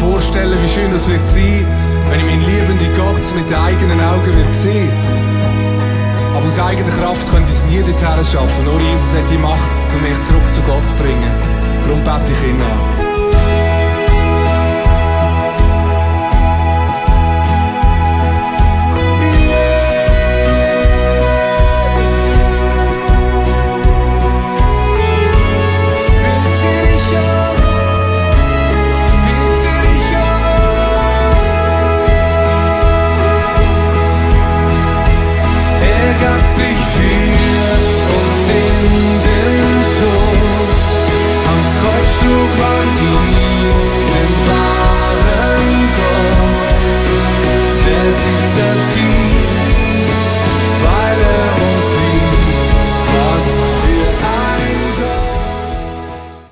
vorstellen, wie schön das wird sein, wenn ich meinen liebenden Gott mit den eigenen Augen wird sehen. Aber aus eigener Kraft könnte ich es nie dorthin schaffen. Nur Jesus hat die Macht, um mich zurück zu Gott zu bringen. Darum bete ich ihn an.